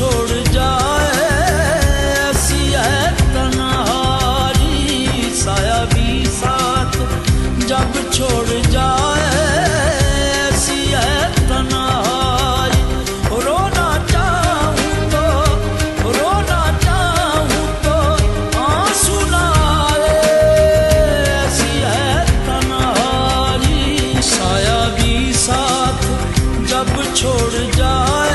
छोड़ जाए, ऐसी है तनहारी, साया भी साथ जब छोड़ जाए, ऐसी है तनहारी। रोना चाहूँ तो रोना चाहूँ तो आँसू ना ऐसी है तनहारी, साया भी साथ जब छोड़ जाए